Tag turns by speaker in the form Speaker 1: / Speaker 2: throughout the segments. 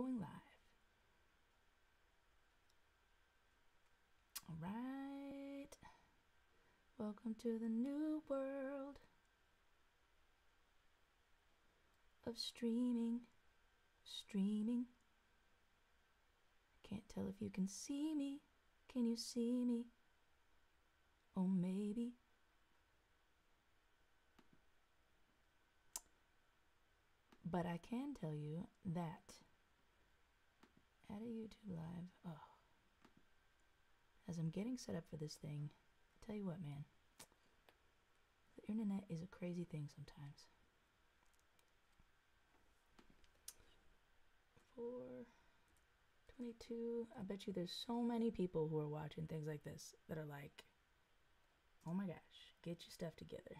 Speaker 1: Going live. All right. Welcome to the new world of streaming. Streaming. Can't tell if you can see me. Can you see me? Oh, maybe. But I can tell you that at a YouTube live, oh, as I'm getting set up for this thing, I tell you what, man, the internet is a crazy thing sometimes. Four, 22. I bet you there's so many people who are watching things like this that are like, oh my gosh, get your stuff together.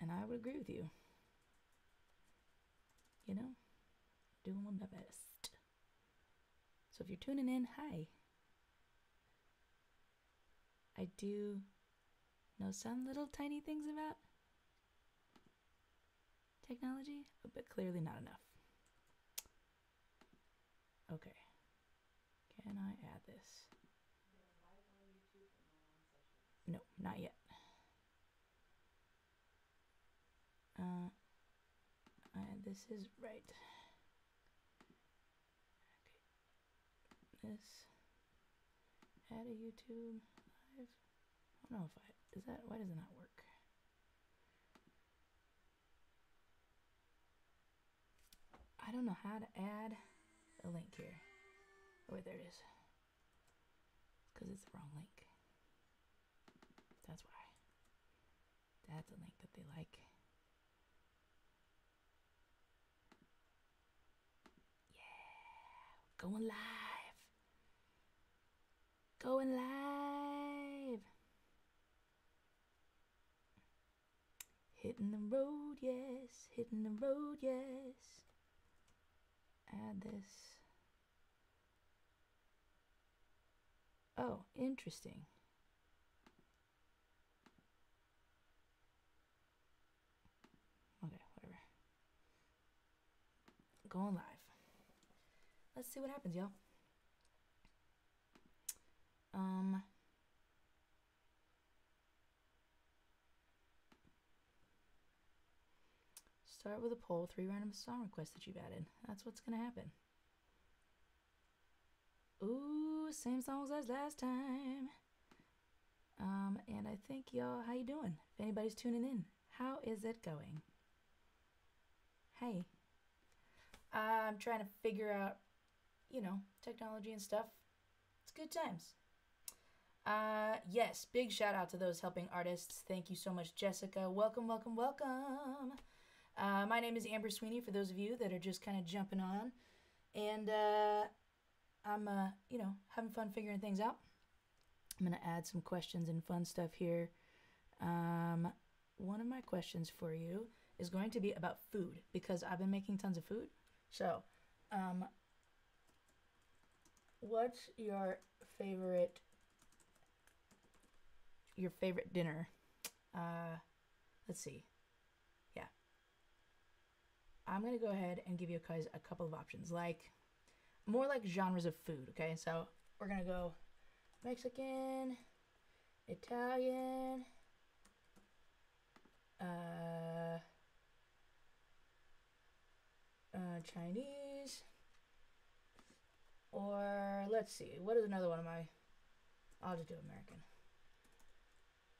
Speaker 1: And I would agree with you. You know, doing my best. So if you're tuning in, hi. I do know some little tiny things about technology, but clearly not enough. Okay. Can I add this? No, not yet. Uh, uh, this is right. Okay. This. Add a YouTube live. I don't know if I. Is that. Why does it not work? I don't know how to add a link here. Oh, wait, there it is. Because it's the wrong link. That's why. That's a link that they like. Yeah, going live. Going live. Hitting the road, yes. Hitting the road, yes. Add this. Oh, interesting. Okay, whatever. Going live. Let's see what happens, y'all. Um. Start with a poll, three random song requests that you've added. That's what's gonna happen. Ooh, same songs as last time. Um, and I think y'all, how you doing? If anybody's tuning in, how is it going? Hey, I'm trying to figure out you know, technology and stuff. It's good times. Uh, yes, big shout out to those helping artists. Thank you so much, Jessica. Welcome, welcome, welcome. Uh, my name is Amber Sweeney, for those of you that are just kind of jumping on. And uh, I'm, uh, you know, having fun figuring things out. I'm going to add some questions and fun stuff here. Um, one of my questions for you is going to be about food because I've been making tons of food. So, um, what's your favorite your favorite dinner? Uh, let's see. Yeah. I'm going to go ahead and give you guys a couple of options, like more like genres of food, okay? So we're going to go Mexican, Italian, uh, uh, Chinese, or let's see, what is another one of my? I'll just do American.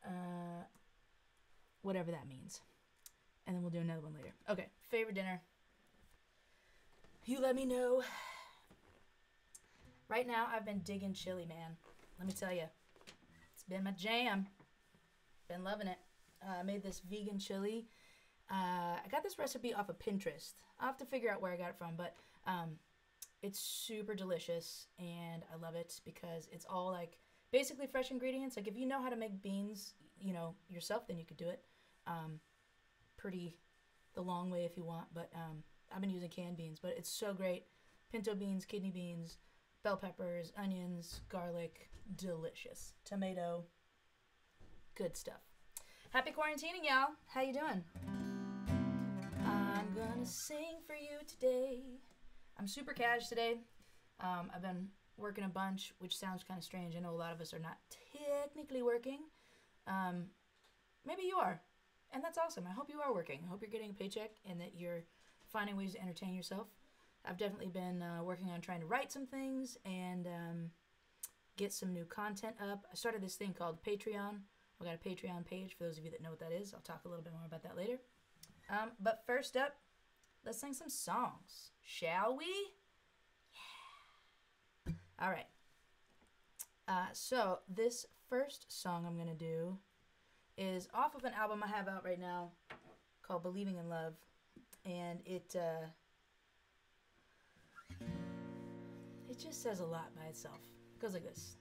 Speaker 1: Uh, whatever that means, and then we'll do another one later. Okay, favorite dinner. You let me know. Right now, I've been digging chili, man. Let me tell you, it's been my jam. Been loving it. Uh, I made this vegan chili. Uh, I got this recipe off of Pinterest. I'll have to figure out where I got it from, but um, it's super delicious and I love it because it's all like basically fresh ingredients. Like if you know how to make beans, you know, yourself, then you could do it. Um, pretty the long way if you want, but um, I've been using canned beans, but it's so great. Pinto beans, kidney beans, bell peppers, onions, garlic, delicious. Tomato, good stuff. Happy quarantining, y'all. How you doing? I'm gonna sing for you today. I'm super cash today. Um, I've been working a bunch, which sounds kind of strange. I know a lot of us are not technically working. Um, maybe you are, and that's awesome. I hope you are working. I hope you're getting a paycheck and that you're finding ways to entertain yourself. I've definitely been uh, working on trying to write some things and um, get some new content up. I started this thing called Patreon. We got a Patreon page for those of you that know what that is. I'll talk a little bit more about that later. Um, but first up, let's sing some songs, shall we? All right. Uh, so this first song I'm gonna do is off of an album I have out right now called "Believing in Love," and it uh, it just says a lot by itself. It goes like this.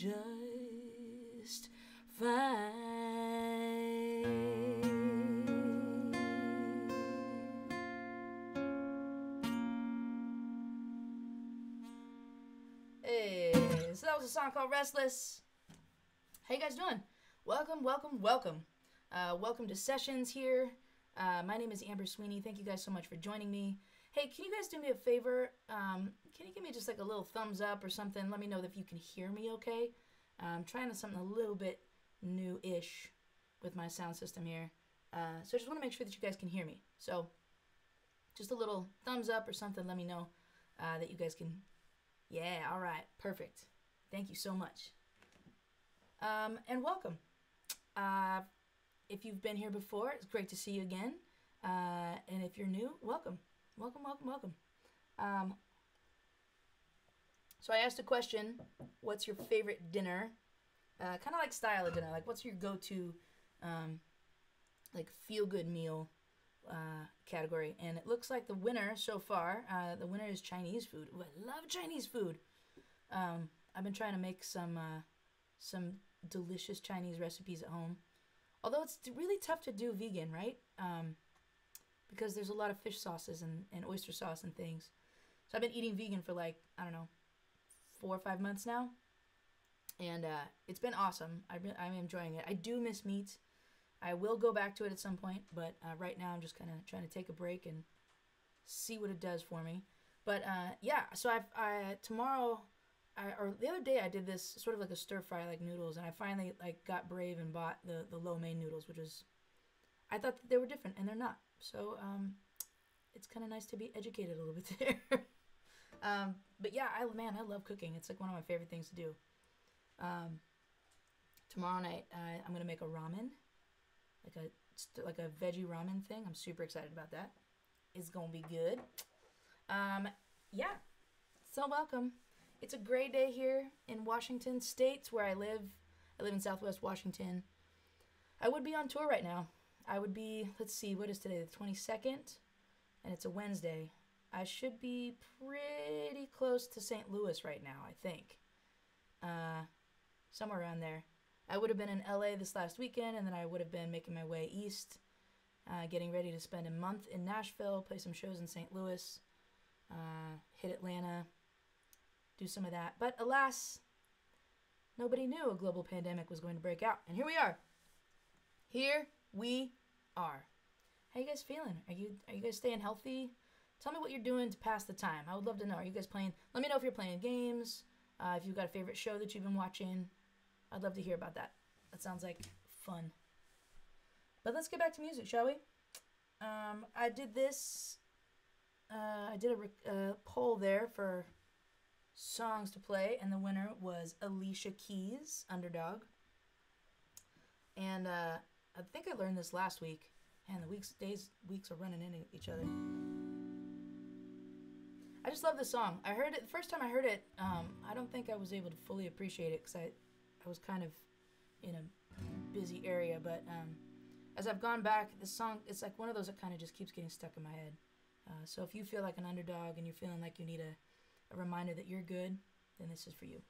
Speaker 1: Just fine. so that was a song called Restless. How you guys doing? Welcome, welcome, welcome. Uh, welcome to Sessions here. Uh, my name is Amber Sweeney. Thank you guys so much for joining me. Hey, can you guys do me a favor? Um, can you give me just like a little thumbs up or something? Let me know if you can hear me okay. I'm trying to something a little bit new-ish with my sound system here. Uh, so I just want to make sure that you guys can hear me. So just a little thumbs up or something. Let me know uh, that you guys can. Yeah, all right, perfect. Thank you so much. Um, and welcome. Uh, if you've been here before, it's great to see you again. Uh, and if you're new, welcome. Welcome, welcome, welcome. Um, so I asked a question What's your favorite dinner? Uh, kind of like style of dinner. Like, what's your go to, um, like, feel good meal uh, category? And it looks like the winner so far, uh, the winner is Chinese food. Ooh, I love Chinese food. Um, I've been trying to make some uh, some delicious Chinese recipes at home. Although it's really tough to do vegan, right? Um, because there's a lot of fish sauces and, and oyster sauce and things. So I've been eating vegan for like, I don't know, four or five months now. And uh, it's been awesome. I re- I'm enjoying it. I do miss meat. I will go back to it at some point, but uh, right now I'm just kind of trying to take a break and see what it does for me. But uh, yeah, so I've I, tomorrow I, or the other day I did this sort of like a stir fry like noodles, and I finally like got brave and bought the the lo mein noodles, which is I thought that they were different, and they're not. So um, it's kind of nice to be educated a little bit there. um, but yeah, I man, I love cooking. It's like one of my favorite things to do. Um, tomorrow night uh, I'm gonna make a ramen, like a like a veggie ramen thing. I'm super excited about that. It's gonna be good. Um, yeah. So welcome. It's a great day here in Washington State, where I live. I live in Southwest Washington. I would be on tour right now. I would be, let's see, what is today? The 22nd? And it's a Wednesday. I should be pretty close to St. Louis right now, I think. Uh, somewhere around there. I would have been in LA this last weekend, and then I would have been making my way east, uh, getting ready to spend a month in Nashville, play some shows in St. Louis, uh, hit Atlanta, do some of that. But alas, nobody knew a global pandemic was going to break out. And here we are. Here we are. How you guys feeling? Are you are you guys staying healthy? Tell me what you're doing to pass the time. I would love to know. Are you guys playing? Let me know if you're playing games. Uh, if you've got a favorite show that you've been watching, I'd love to hear about that. That sounds like fun. But let's get back to music, shall we? Um, I did this. Uh, I did a, poll there for songs to play, and the winner was Alicia Keys, Underdog. And uh, I think I learned this last week, and the weeks, days, weeks are running into each other. I just love this song. I heard it the first time I heard it. Um, I don't think I was able to fully appreciate it because I, I was kind of in a busy area. But um, as I've gone back, this song it's like one of those that kind of just keeps getting stuck in my head. Uh, so if you feel like an underdog and you're feeling like you need a a reminder that you're good, then this is for you.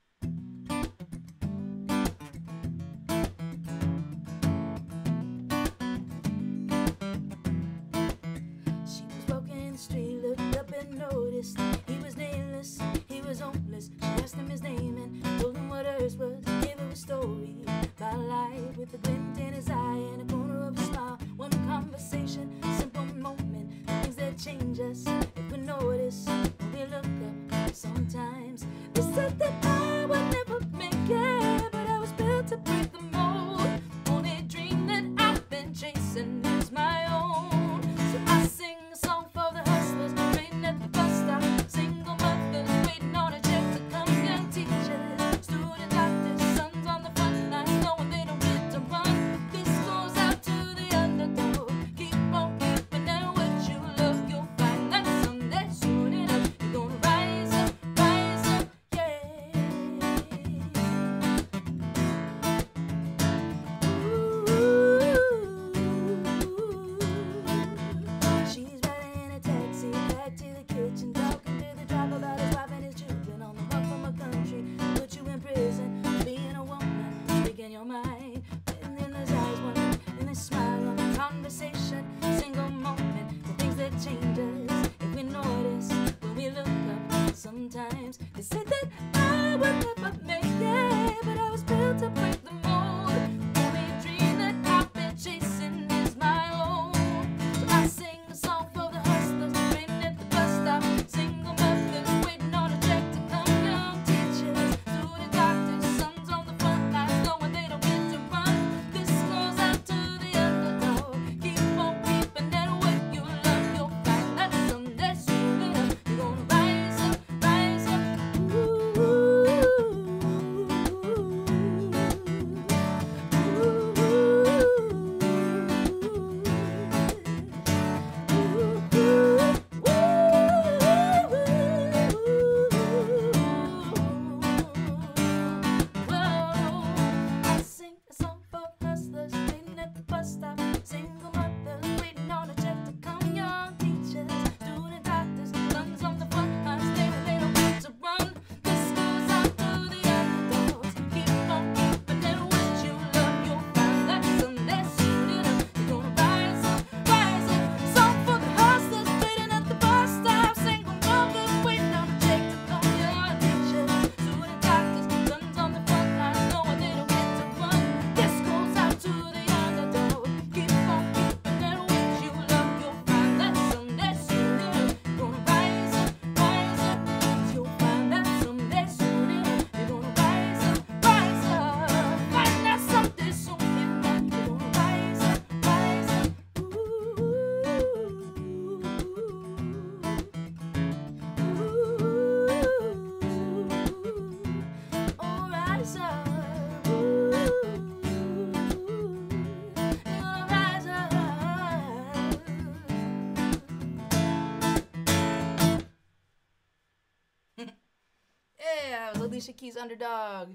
Speaker 1: Alicia Keys Underdog.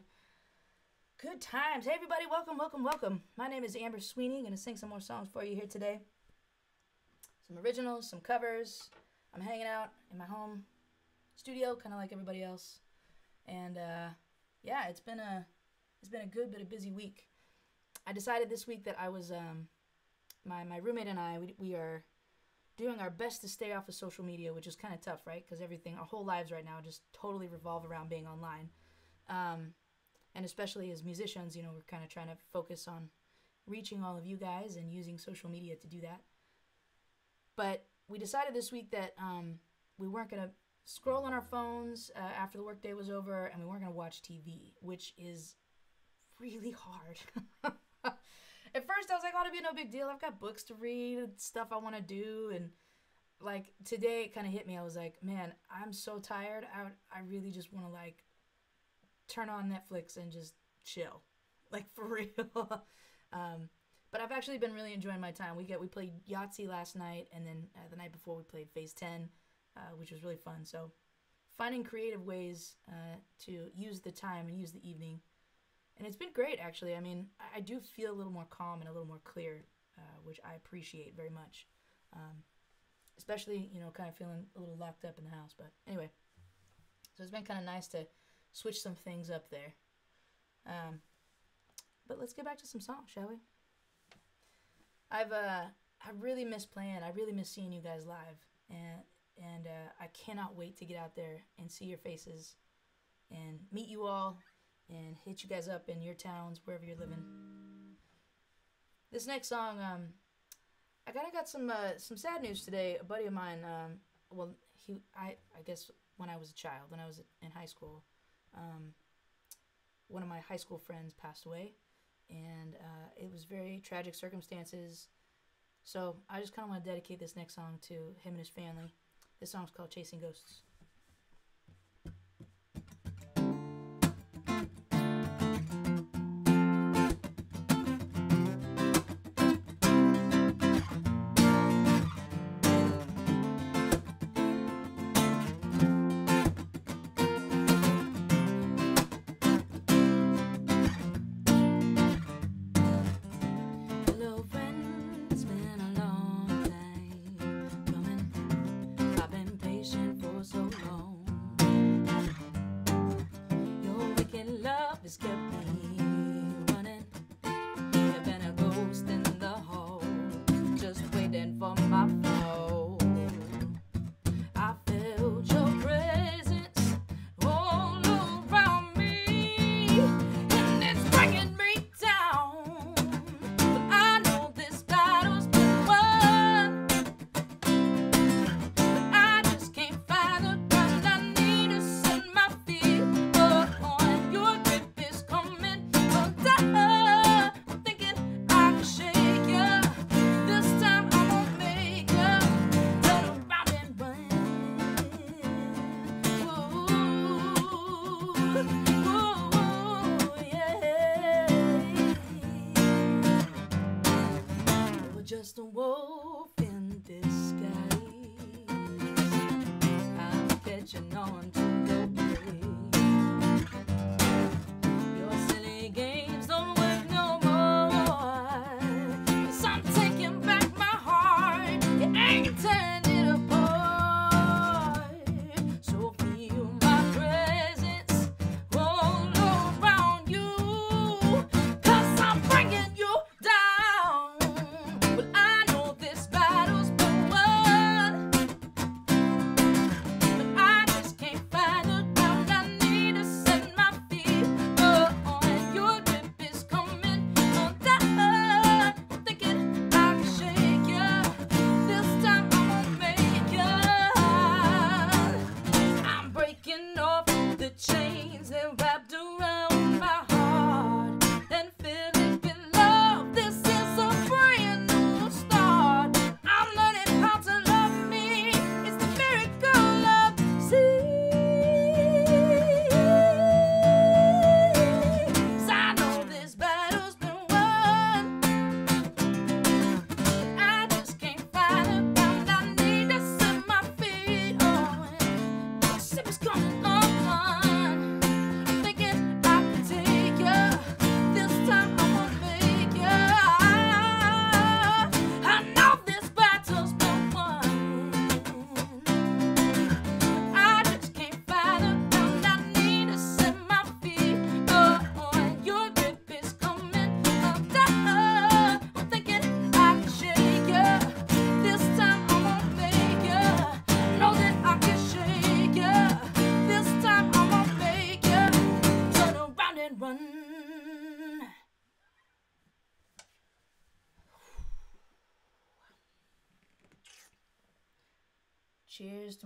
Speaker 1: Good times. Hey, everybody. Welcome, welcome, welcome. My name is Amber Sweeney. Going to sing some more songs for you here today. Some originals, some covers. I'm hanging out in my home studio, kind of like everybody else. And uh, yeah, it's been a it's been a good but a busy week. I decided this week that I was um, my my roommate and I we, we are doing our best to stay off of social media, which is kind of tough, right? Because everything, our whole lives right now, just totally revolve around being online. Um, and especially as musicians, you know, we're kind of trying to focus on reaching all of you guys and using social media to do that. But we decided this week that um, we weren't going to scroll on our phones uh, after the workday was over, and we weren't going to watch TV, which is really hard. At first, I was like, "Oh, it'll be no big deal. I've got books to read, stuff I want to do, and like today, it kind of hit me. I was like, "Man, I'm so tired. I I really just want to like turn on Netflix and just chill, like for real." um, but I've actually been really enjoying my time. We get we played Yahtzee last night, and then uh, the night before we played Phase Ten, uh, which was really fun. So, finding creative ways uh, to use the time and use the evening and it's been great actually. I mean, I do feel a little more calm and a little more clear, uh, which I appreciate very much. Um, especially, you know, kind of feeling a little locked up in the house. But anyway, so it's been kind of nice to switch some things up there. Um, but let's get back to some songs, shall we? I've uh, I really miss playing. I really miss seeing you guys live, and and uh, I cannot wait to get out there and see your faces, and meet you all and hit you guys up in your towns, wherever you're living. This next song, um, I kind of got some uh, some sad news today. A buddy of mine, um, well, he, I, I guess when I was a child, when I was in high school, um, one of my high school friends passed away, and uh, it was very tragic circumstances. So I just kind of want to dedicate this next song to him and his family. This song's called "Chasing Ghosts." the wall.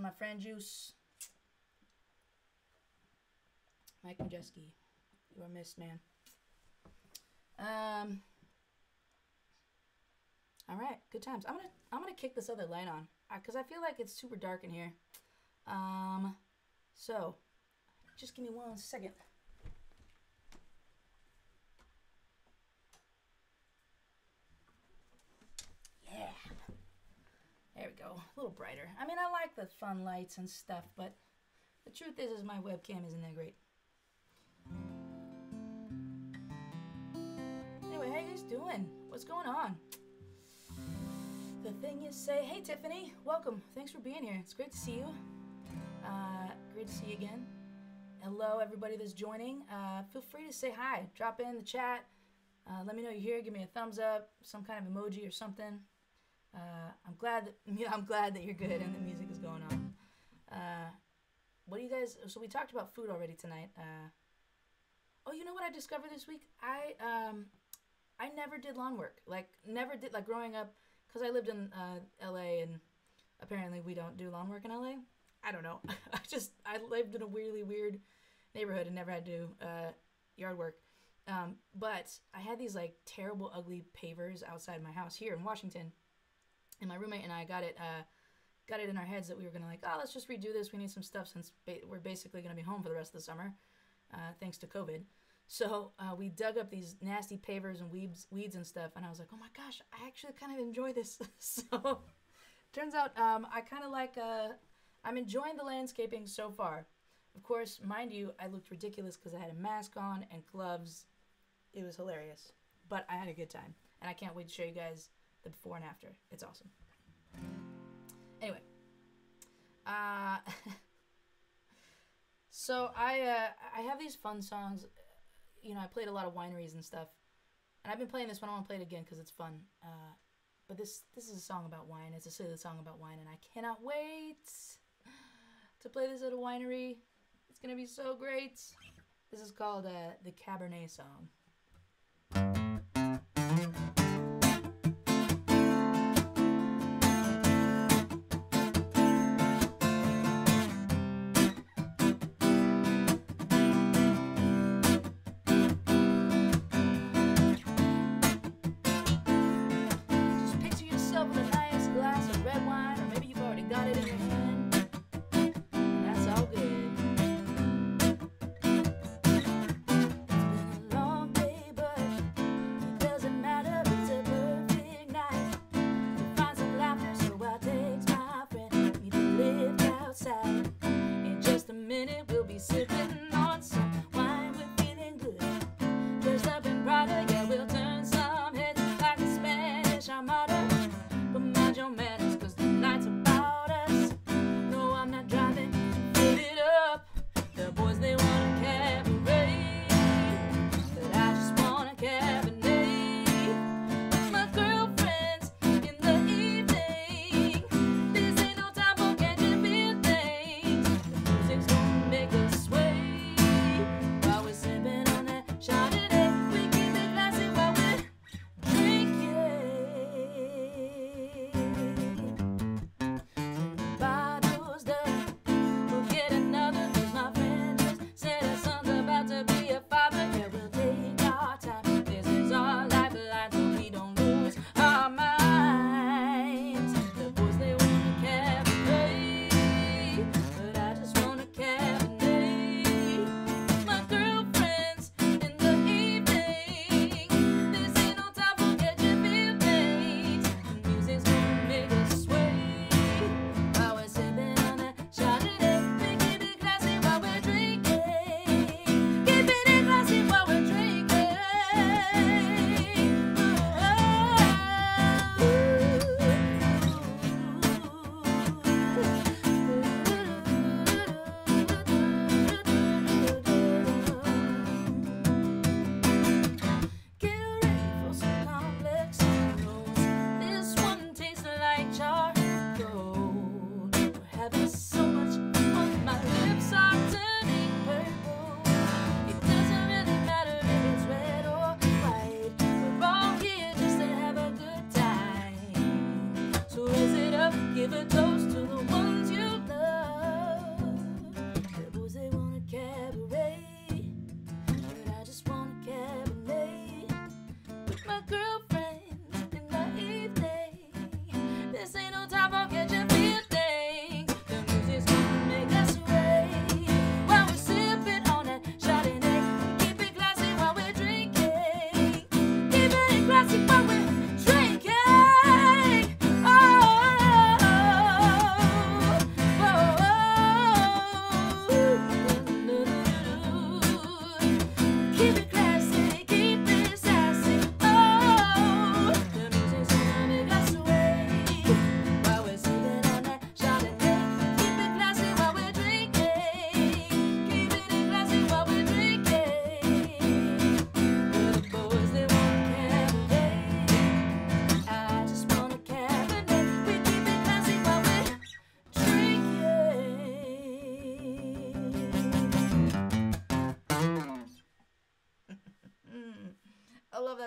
Speaker 1: My friend Juice. Mike Majeski, you are missed, man. Um. All right, good times. I'm gonna I'm gonna kick this other light on because I feel like it's super dark in here. Um, so just give me one second. Yeah. There we go. A little brighter. I mean, I like the fun lights and stuff, but the truth is, is my webcam isn't that great. Anyway, how you guys doing? What's going on? The thing is, say, hey Tiffany, welcome. Thanks for being here. It's great to see you. Uh, great to see you again. Hello, everybody that's joining. Uh, feel free to say hi. Drop in the chat. Uh, let me know you're here. Give me a thumbs up, some kind of emoji or something. Uh, I'm glad that I'm glad that you're good and the music is going on. Uh, what do you guys? So we talked about food already tonight. Uh, oh, you know what I discovered this week? I um, I never did lawn work. Like never did. Like growing up, because I lived in uh, L.A. and apparently we don't do lawn work in L.A. I don't know. I just I lived in a weirdly weird neighborhood and never had to do uh, yard work. Um, but I had these like terrible, ugly pavers outside my house here in Washington, and my roommate and I got it. Uh, got it in our heads that we were gonna like, oh, let's just redo this. We need some stuff since ba- we're basically gonna be home for the rest of the summer, uh, thanks to COVID. So uh, we dug up these nasty pavers and weeds, weeds and stuff, and I was like, oh my gosh, I actually kind of enjoy this. so turns out um, I kind of like. Uh, I'm enjoying the landscaping so far. Of course, mind you, I looked ridiculous because I had a mask on and gloves. It was hilarious, but I had a good time, and I can't wait to show you guys the before and after. It's awesome. Anyway, uh, so I uh, I have these fun songs. You know, I played a lot of wineries and stuff, and I've been playing this one. I want to play it again because it's fun. Uh, but this this is a song about wine. It's a silly song about wine, and I cannot wait to play this at a winery. It's gonna be so great. This is called uh, the Cabernet song.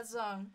Speaker 1: that song. Um,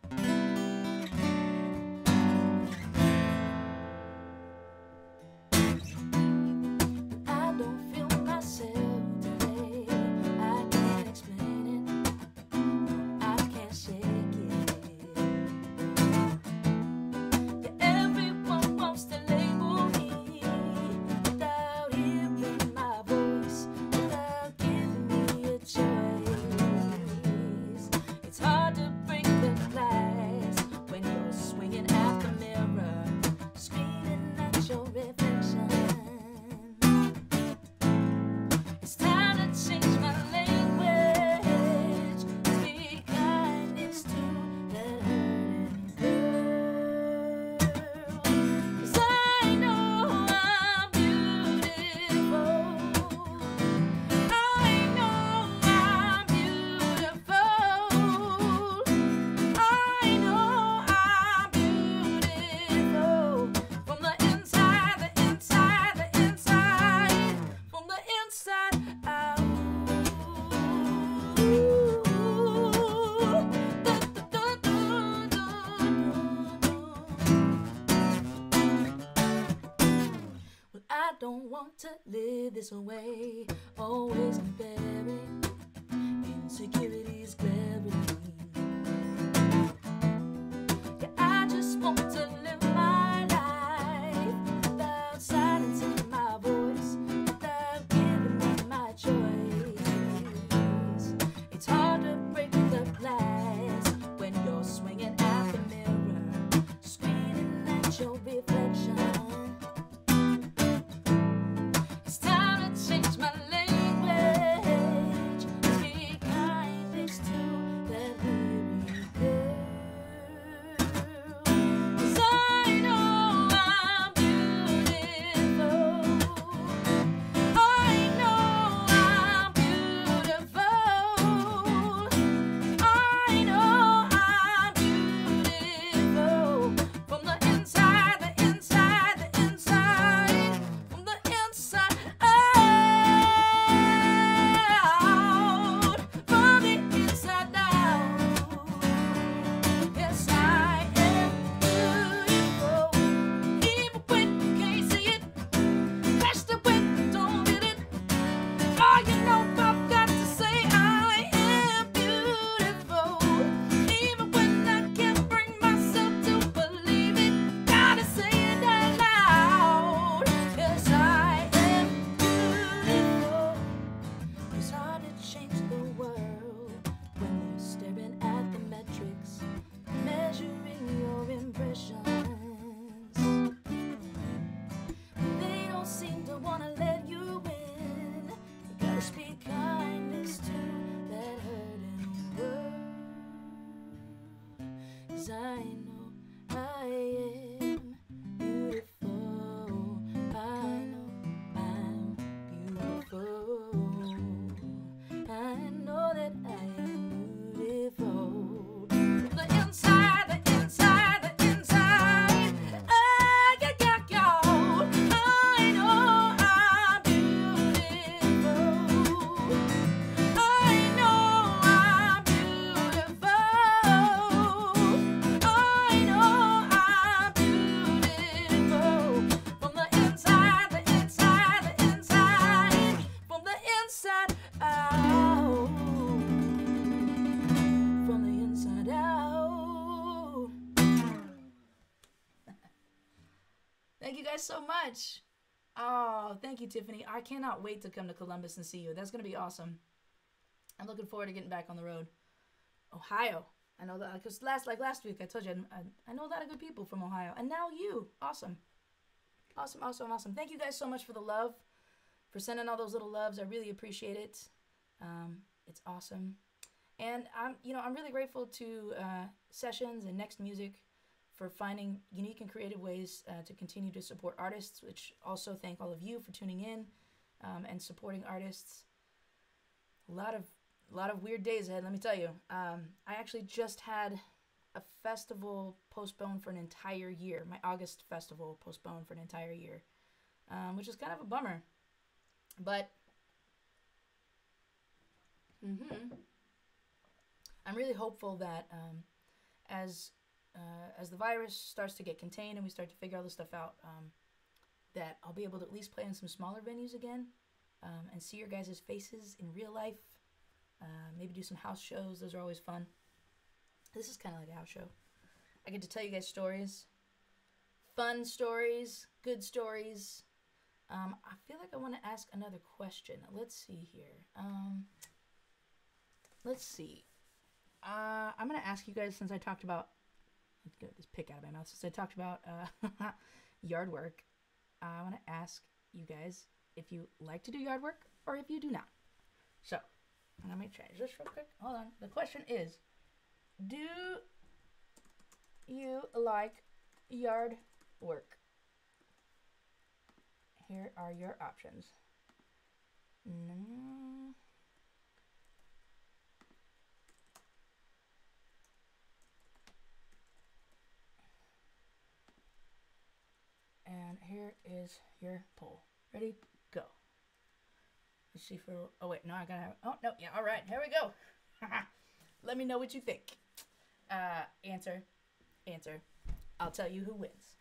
Speaker 1: want to live this way. Always better. Tiffany. I cannot wait to come to Columbus and see you. That's going to be awesome. I'm looking forward to getting back on the road. Ohio. I know that because last, like last week, I told you I, I, know a lot of good people from Ohio, and now you, awesome, awesome, awesome, awesome. Thank you guys so much for the love, for sending all those little loves. I really appreciate it. Um, it's awesome, and I'm, you know, I'm really grateful to uh, Sessions and Next Music for finding unique and creative ways uh, to continue to support artists. Which also thank all of you for tuning in um, and supporting artists. A lot of, a lot of weird days ahead. Let me tell you. Um, I actually just had a festival postponed for an entire year. My August festival postponed for an entire year, um, which is kind of a bummer. But mm-hmm, I'm really hopeful that um, as uh, as the virus starts to get contained and we start to figure all this stuff out, um, that I'll be able to at least play in some smaller venues again um, and see your guys' faces in real life. Uh, maybe do some house shows; those are always fun. This is kind of like a house show. I get to tell you guys stories, fun stories, good stories. Um, I feel like I want to ask another question. Let's see here. Um, let's see. Uh, I'm gonna ask you guys since I talked about. Get this pick out of my mouth. Since I talked about uh, yard work, I want to ask you guys if you like to do yard work or if you do not. So, let me change this real quick. Hold on. The question is do you like yard work? Here are your options. No. And here is your poll. Ready? Go. Let's see for. Oh, wait. No, I gotta have. Oh, no. Yeah. All right. Here we go. Let me know what you think. Uh, answer, answer. I'll tell you who wins.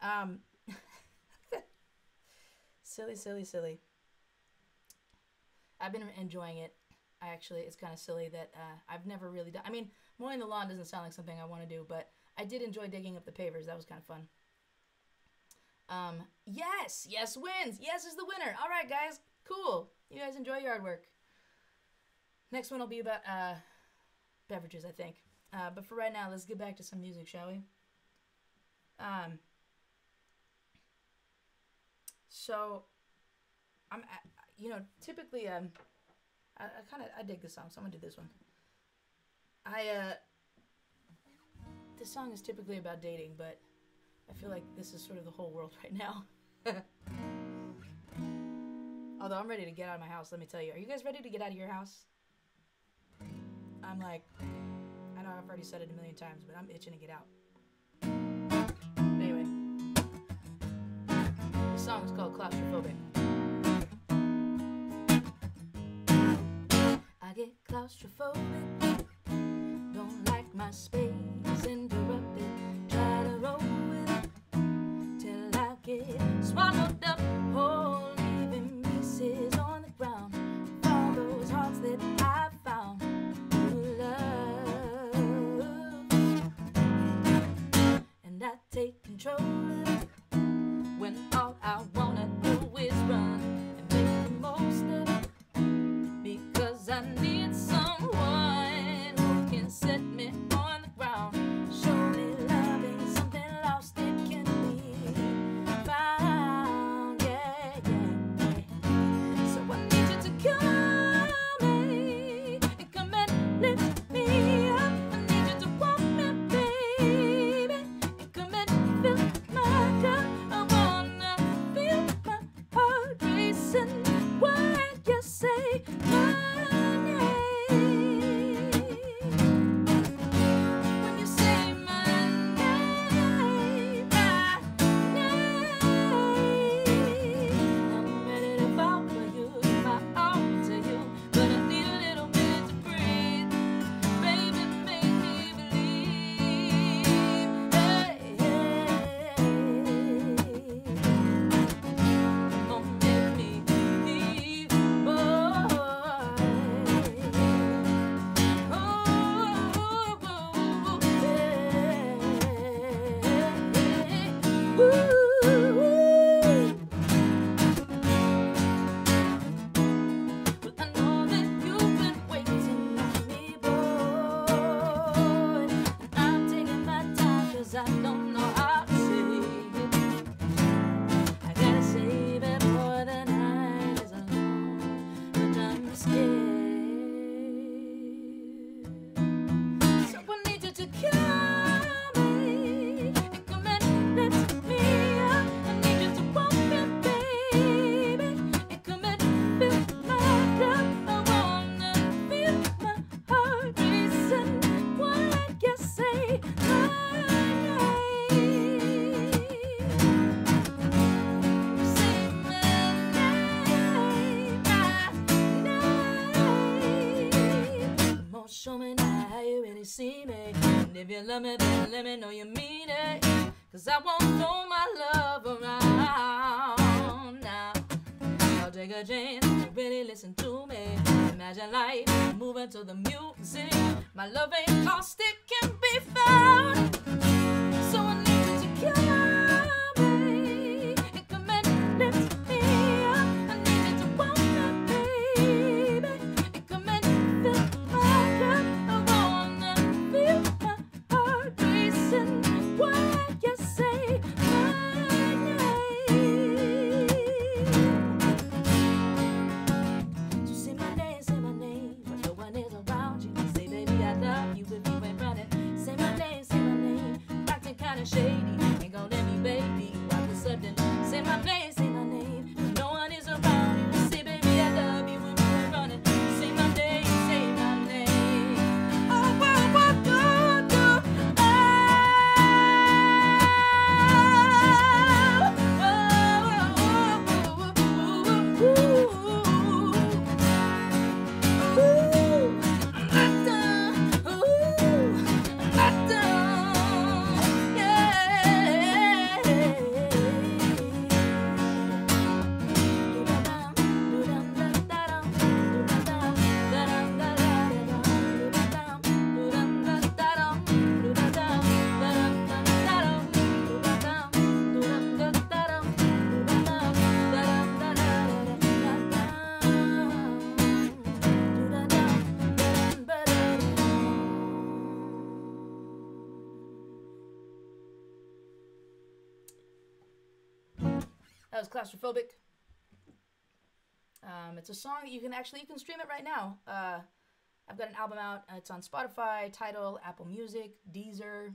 Speaker 1: Um, silly, silly, silly. I've been enjoying it. I actually, it's kind of silly that uh, I've never really done. I mean, mowing the lawn doesn't sound like something I want to do, but I did enjoy digging up the pavers. That was kind of fun. Um, yes, yes wins. Yes is the winner. All right, guys, cool. You guys enjoy yard work. Next one will be about uh, beverages, I think. Uh, but for right now, let's get back to some music, shall we? Um, so, I'm, you know, typically, um, I, I kind of, I dig this song, so I'm gonna do this one. I, uh, this song is typically about dating, but I feel like this is sort of the whole world right now. Although I'm ready to get out of my house, let me tell you. Are you guys ready to get out of your house? I'm like, I know I've already said it a million times, but I'm itching to get out. Anyway, the song is called Claustrophobic. I get claustrophobic, don't like my space interrupted. Swallowed up, whole, leaving pieces on the ground. All those hearts that I found who love, and I take control see me. And if you love me, then let me know you mean it. Cause I won't throw my love around now. I'll take a chance, really listen to me. Imagine life moving to the music. My love ain't lost, it can be found. Claustrophobic. Um, it's a song that you can actually you can stream it right now. Uh, I've got an album out. It's on Spotify, Tidal, Apple Music, Deezer,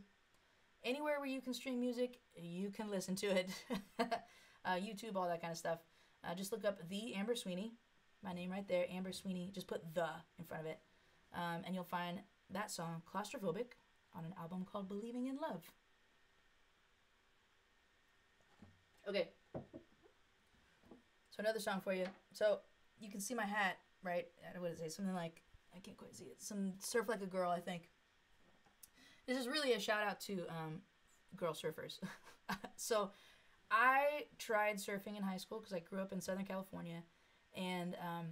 Speaker 1: anywhere where you can stream music, you can listen to it. uh, YouTube, all that kind of stuff. Uh, just look up the Amber Sweeney, my name right there, Amber Sweeney. Just put the in front of it, um, and you'll find that song, claustrophobic, on an album called Believing in Love. Okay. So another song for you. So you can see my hat, right? Uh, What does it say? Something like I can't quite see it. Some surf like a girl, I think. This is really a shout out to um, girl surfers. so I tried surfing in high school because I grew up in Southern California, and um,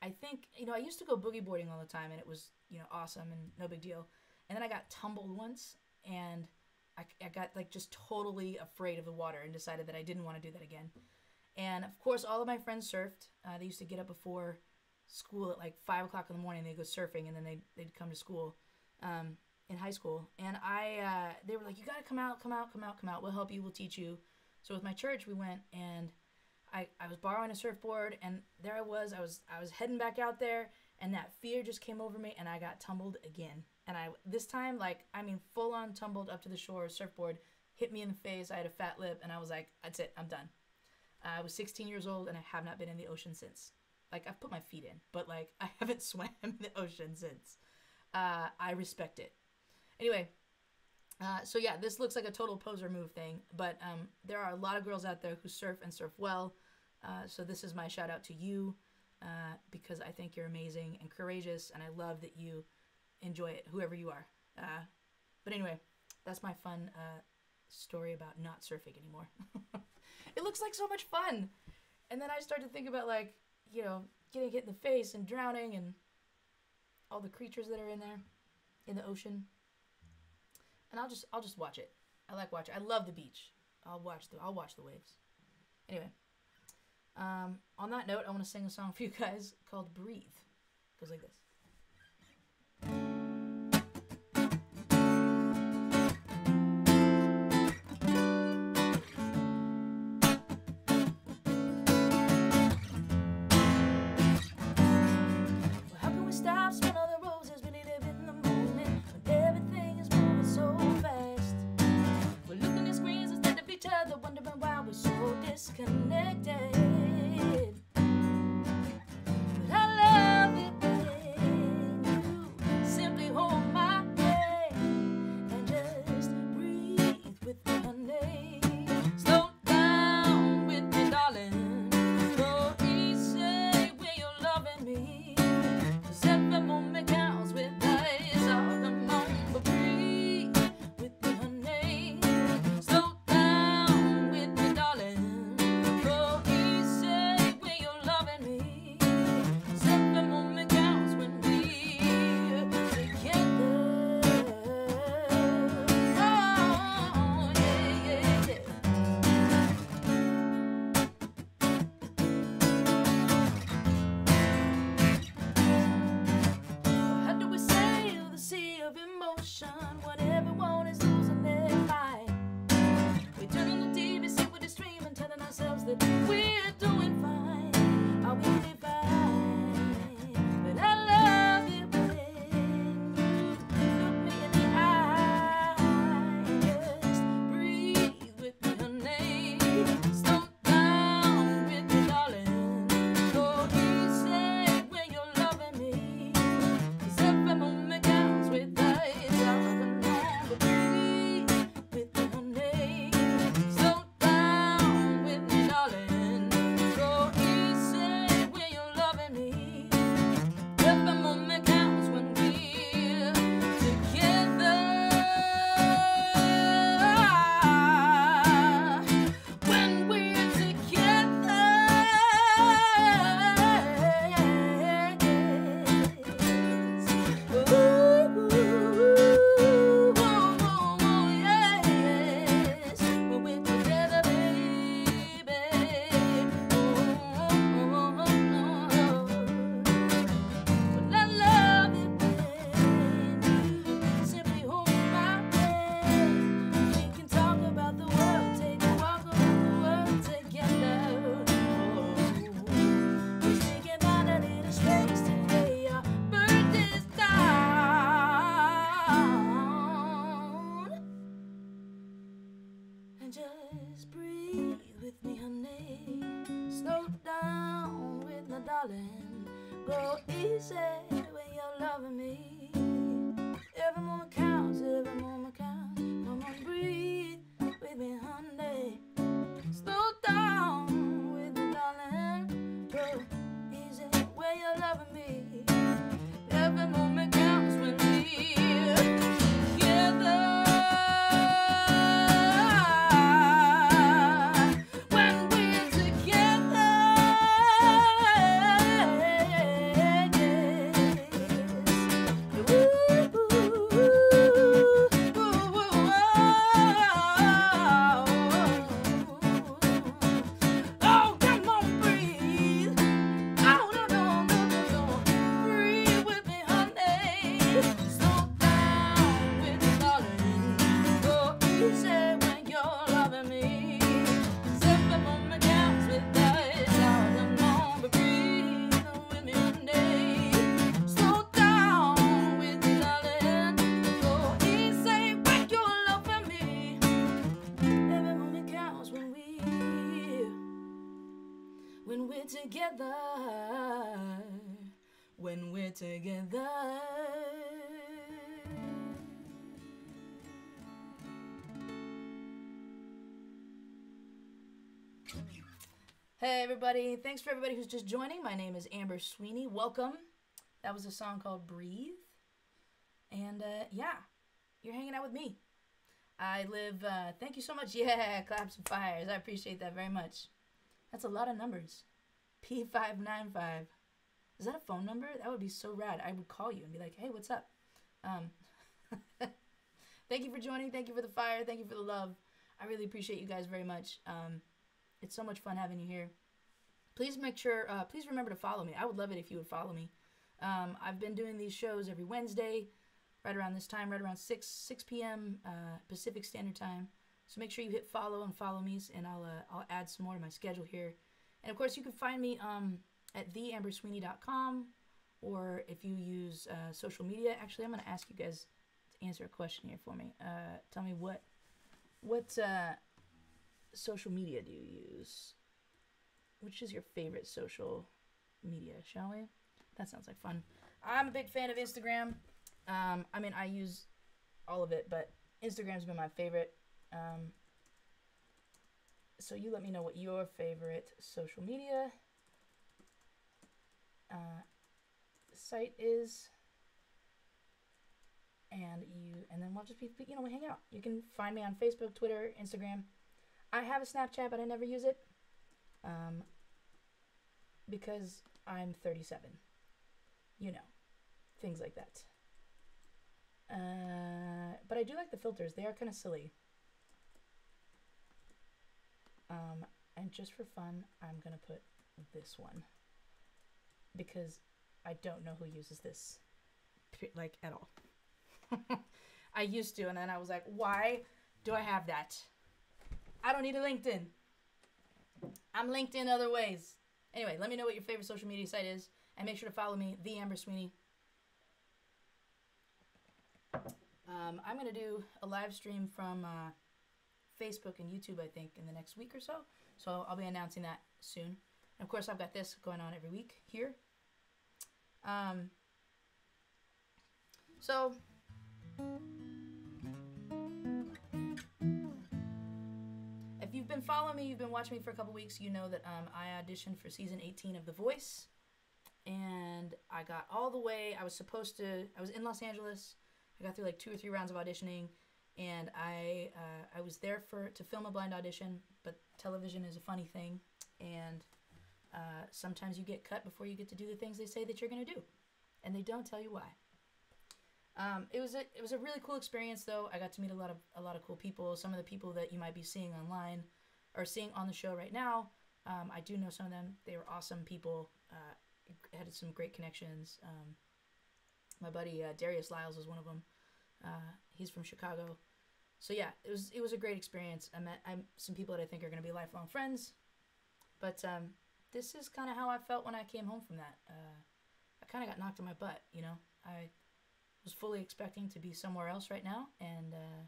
Speaker 1: I think you know I used to go boogie boarding all the time, and it was you know awesome and no big deal. And then I got tumbled once, and I, I got like just totally afraid of the water and decided that I didn't want to do that again. And of course, all of my friends surfed. Uh, they used to get up before school at like five o'clock in the morning. They'd go surfing, and then they'd, they'd come to school um, in high school. And I, uh, they were like, "You gotta come out, come out, come out, come out. We'll help you. We'll teach you." So with my church, we went, and I, I was borrowing a surfboard, and there I was. I was I was heading back out there, and that fear just came over me, and I got tumbled again. And I this time, like I mean, full on tumbled up to the shore. Surfboard hit me in the face. I had a fat lip, and I was like, "That's it. I'm done." I was 16 years old, and I have not been in the ocean since. Like I've put my feet in, but like I haven't swam in the ocean since. Uh, I respect it. Anyway, uh, so yeah, this looks like a total poser move thing, but um, there are a lot of girls out there who surf and surf well. Uh, so this is my shout out to you uh, because I think you're amazing and courageous, and I love that you enjoy it, whoever you are. Uh, but anyway, that's my fun uh, story about not surfing anymore. it looks like so much fun, and then I start to think about like you know getting hit in the face and drowning and all the creatures that are in there in the ocean and I'll just I'll just watch it. I like watching. I love the beach. I'll watch the I'll watch the waves. Anyway, um, on that note, I want to sing a song for you guys called "Breathe." It goes like this. Together. Hey everybody, thanks for everybody who's just joining. My name is Amber Sweeney. Welcome. That was a song called Breathe. And uh, yeah, you're hanging out with me. I live, uh, thank you so much. Yeah, claps and fires. I appreciate that very much. That's a lot of numbers. P595. Is that a phone number? That would be so rad. I would call you and be like, hey, what's up? Um, thank you for joining. Thank you for the fire. Thank you for the love. I really appreciate you guys very much. Um, it's so much fun having you here. Please make sure, uh, please remember to follow me. I would love it if you would follow me. Um, I've been doing these shows every Wednesday, right around this time, right around 6, 6 p.m. Uh, Pacific Standard Time. So make sure you hit follow and follow me, and I'll, uh, I'll add some more to my schedule here. And of course, you can find me um, at theambersweeney.com, or if you use uh, social media. Actually, I'm going to ask you guys to answer a question here for me. Uh, tell me what what uh, social media do you use? Which is your favorite social media? Shall we? That sounds like fun. I'm a big fan of Instagram. Um, I mean, I use all of it, but Instagram's been my favorite. Um, so you let me know what your favorite social media uh, site is, and you, and then we'll just be, you know, we hang out. You can find me on Facebook, Twitter, Instagram. I have a Snapchat, but I never use it, um, because I'm 37. You know, things like that. Uh, but I do like the filters. They are kind of silly. Um, and just for fun, I'm to put this one. Because I don't know who uses this, like, at all. I used to, and then I was like, why do I have that? I don't need a LinkedIn. I'm linked in other ways. Anyway, let me know what your favorite social media site is, and make sure to follow me, the Amber Sweeney. Um, I'm gonna do a live stream from uh, Facebook and YouTube, I think, in the next week or so. So I'll be announcing that soon. And of course, I've got this going on every week here. Um, so if you've been following me, you've been watching me for a couple weeks, you know that um, I auditioned for season 18 of The Voice. And I got all the way, I was supposed to, I was in Los Angeles. I got through like two or three rounds of auditioning. And I, uh, I was there for to film a blind audition, but television is a funny thing. And uh, sometimes you get cut before you get to do the things they say that you're going to do. And they don't tell you why. Um, it was a it was a really cool experience though. I got to meet a lot of a lot of cool people. Some of the people that you might be seeing online or seeing on the show right now. Um, I do know some of them. They were awesome people. Uh, had some great connections. Um, my buddy uh, Darius Lyles was one of them. Uh, he's from Chicago. So yeah, it was it was a great experience. I met I some people that I think are going to be lifelong friends. But um, this is kind of how I felt when I came home from that. Uh, I kind of got knocked on my butt, you know. I was fully expecting to be somewhere else right now, and uh,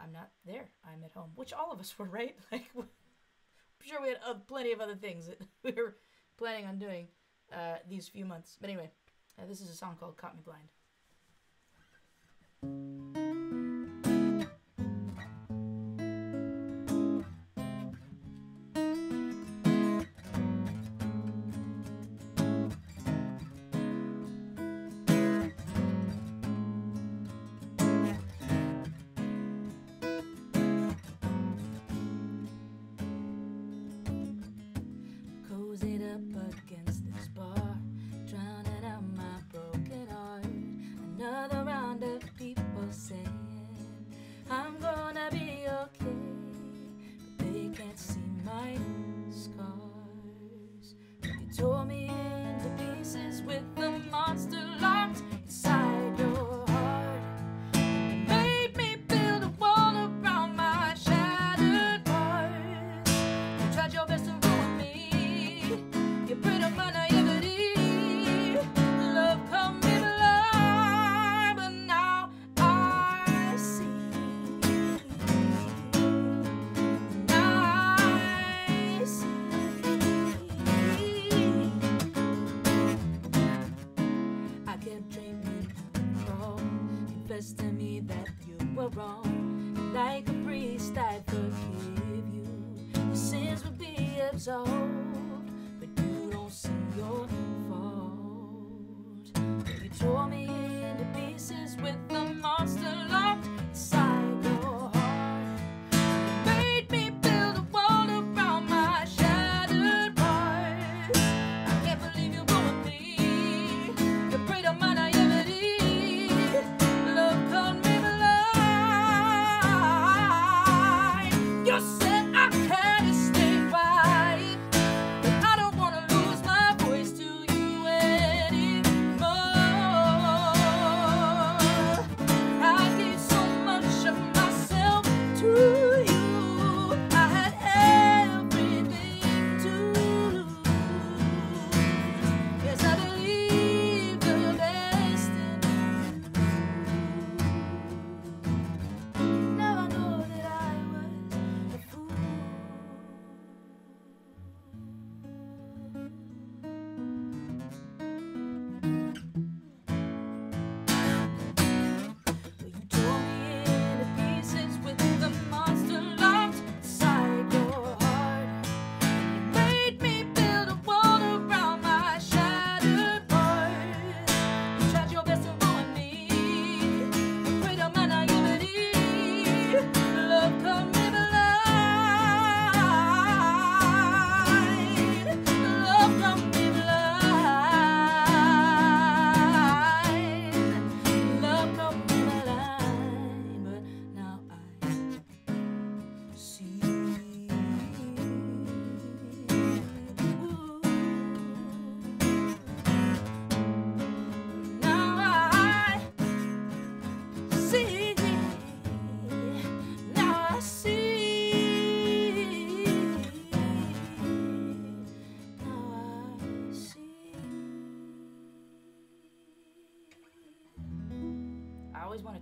Speaker 1: I'm not there. I'm at home, which all of us were, right? Like, I'm sure we had uh, plenty of other things that we were planning on doing uh, these few months. But anyway, uh, this is a song called "Caught Me Blind."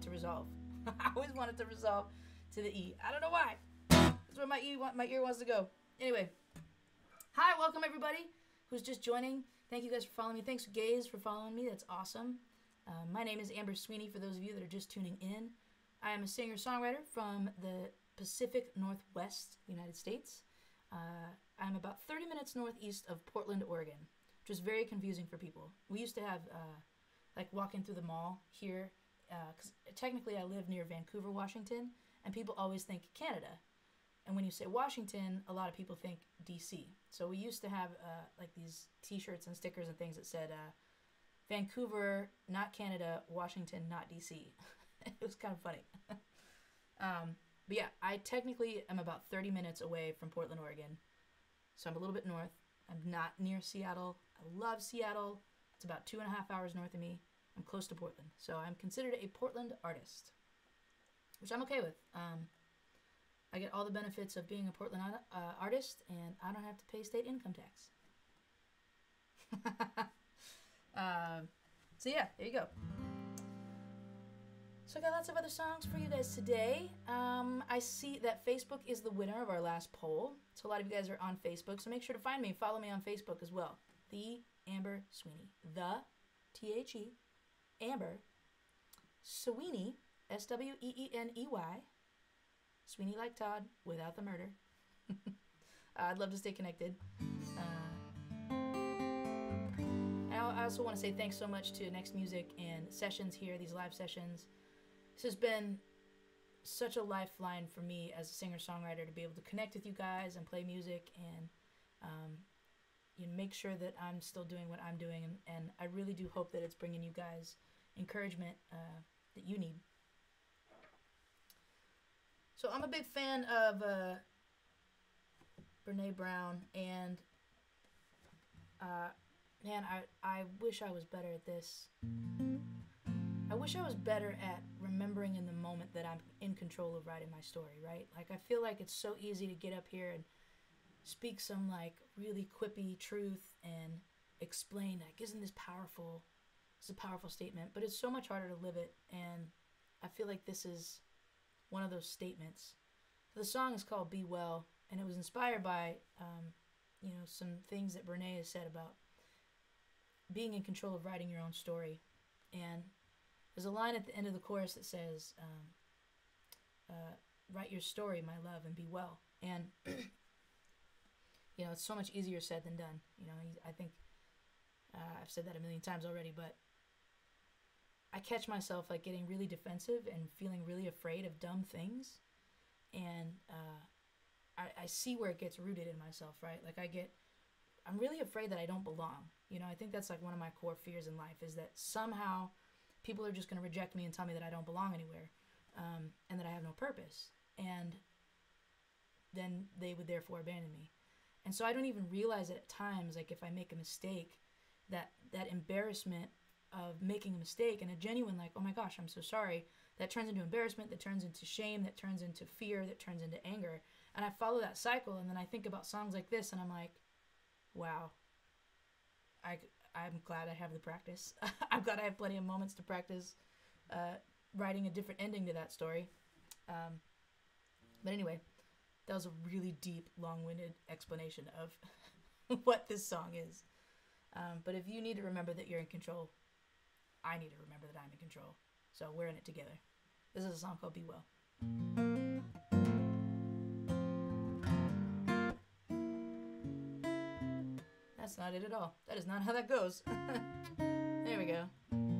Speaker 1: Always want it to resolve. I always want it to resolve to the E. I don't know why. That's where my E my ear wants to go. Anyway, hi, welcome everybody who's just joining. Thank you guys for following me. Thanks, Gaze, for following me. That's awesome. Uh, my name is Amber Sweeney. For those of you that are just tuning in, I am a singer songwriter from the Pacific Northwest United States. Uh, I'm about 30 minutes northeast of Portland, Oregon, which is very confusing for people. We used to have uh, like walking through the mall here, because uh, technically I live near Vancouver, Washington, and people always think Canada. And when you say Washington, a lot of people think DC. So we used to have uh, like these T-shirts and stickers and things that said uh, Vancouver, not Canada, Washington, not DC. it was kind of funny. um, but yeah, I technically am about 30 minutes away from Portland, Oregon. So I'm a little bit north. I'm not near Seattle. I love Seattle. It's about two and a half hours north of me. I'm close to Portland. So I'm considered a Portland artist, which I'm okay with. Um, I get all the benefits of being a Portland uh, artist, and I don't have to pay state income tax. uh, so yeah, there you go. So I got lots of other songs for you guys today. Um, I see that Facebook is the winner of our last poll. So a lot of you guys are on Facebook. So make sure to find me. Follow me on Facebook as well. The Amber Sweeney. The T H E Amber Sweeney S W E E N E Y. Sweeney like Todd without the murder. I'd love to stay connected. Uh, I also want to say thanks so much to Next Music and sessions here, these live sessions this has been such a lifeline for me as a singer songwriter to be able to connect with you guys and play music and um, you know, make sure that I'm still doing what I'm doing. And, and I really do hope that it's bringing you guys encouragement uh, that you need. So I'm a big fan of uh, Brene Brown, and uh, man, I I wish I was better at this. I wish I was better at remembering in the moment that I'm in control of writing my story, right? Like, I feel like it's so easy to get up here and speak some, like, really quippy truth and explain, like, isn't this powerful? It's a powerful statement, but it's so much harder to live it, and I feel like this is one of those statements. So the song is called Be Well, and it was inspired by, um, you know, some things that Brene has said about being in control of writing your own story. And there's a line at the end of the chorus that says, um, uh, "Write your story, my love, and be well." And you know, it's so much easier said than done. You know, I think uh, I've said that a million times already, but I catch myself like getting really defensive and feeling really afraid of dumb things, and uh, I, I see where it gets rooted in myself, right? Like I get, I'm really afraid that I don't belong. You know, I think that's like one of my core fears in life is that somehow people are just going to reject me and tell me that I don't belong anywhere um, and that I have no purpose. And then they would therefore abandon me. And so I don't even realize it at times, like if I make a mistake, that that embarrassment of making a mistake and a genuine like, oh my gosh, I'm so sorry, that turns into embarrassment, that turns into shame, that turns into fear, that turns into anger. And I follow that cycle and then I think about songs like this and I'm like, wow, I, I'm glad I have the practice. I'm glad I have plenty of moments to practice uh, writing a different ending to that story. Um, but anyway, that was a really deep, long winded explanation of what this song is. Um, but if you need to remember that you're in control, I need to remember that I'm in control. So we're in it together. This is a song called Be Well. That's not it at all. That is not how that goes. there we go.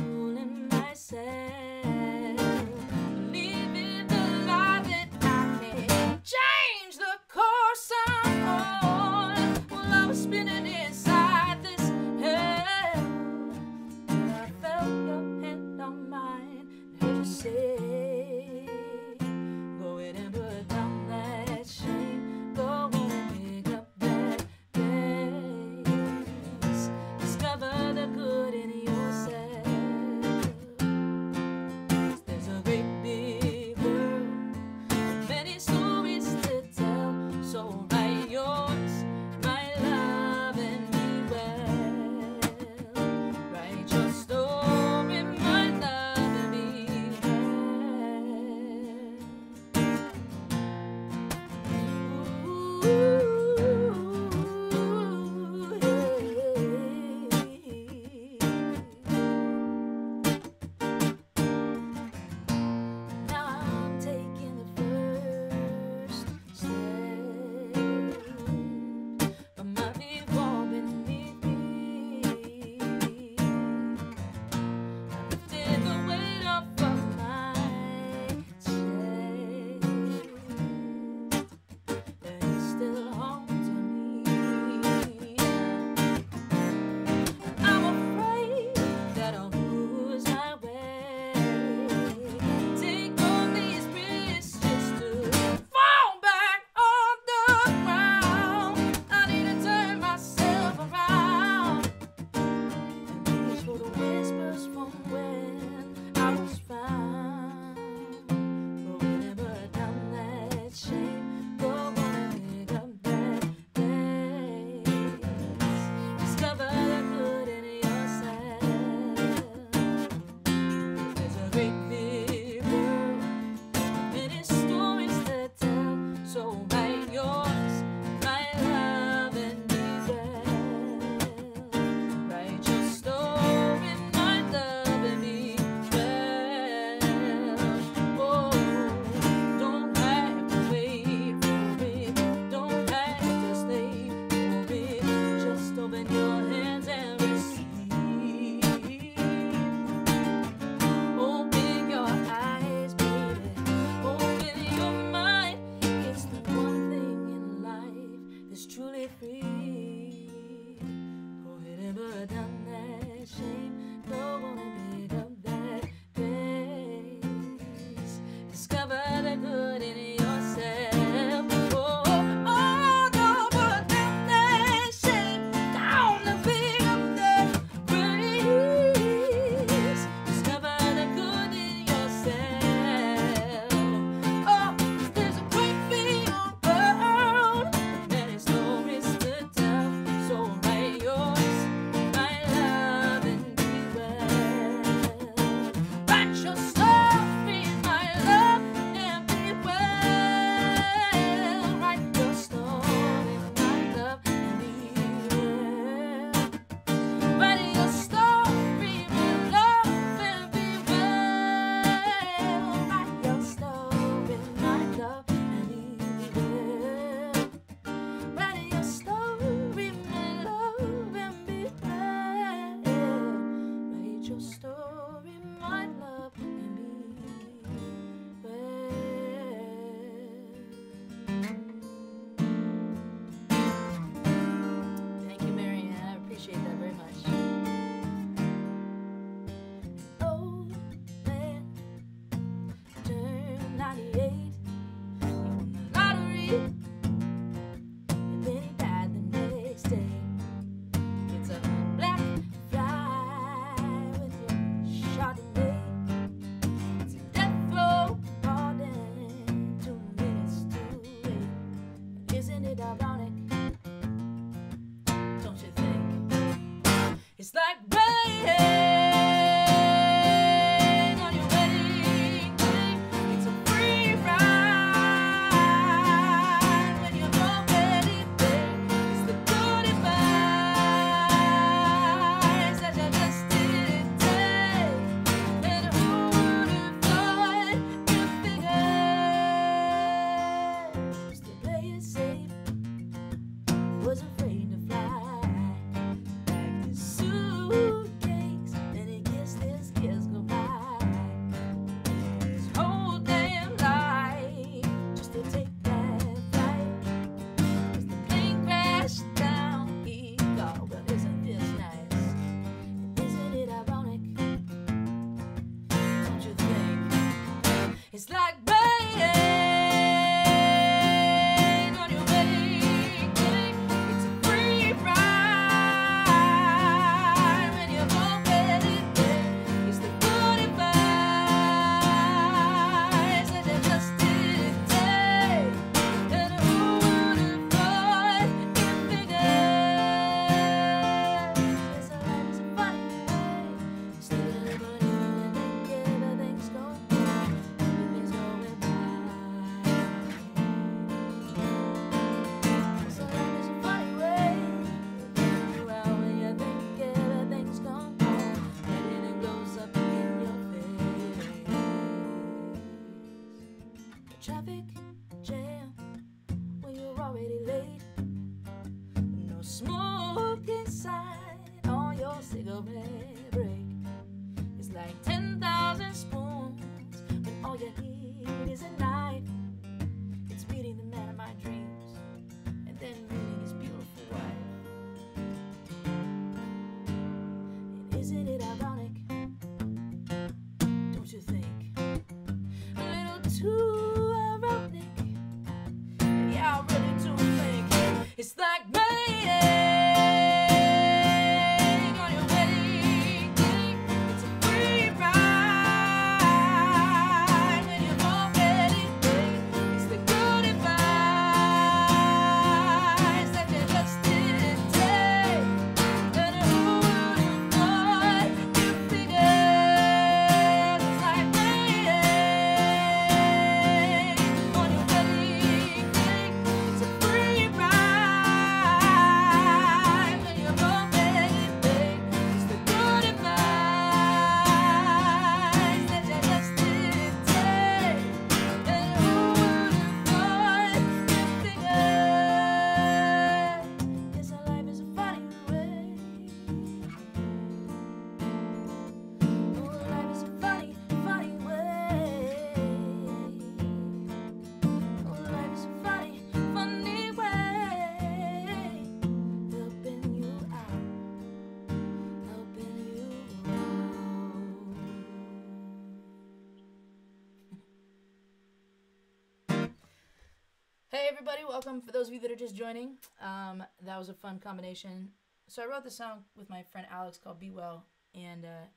Speaker 1: everybody, welcome. For those of you that are just joining, um, that was a fun combination. So I wrote the song with my friend Alex called Be Well, and uh,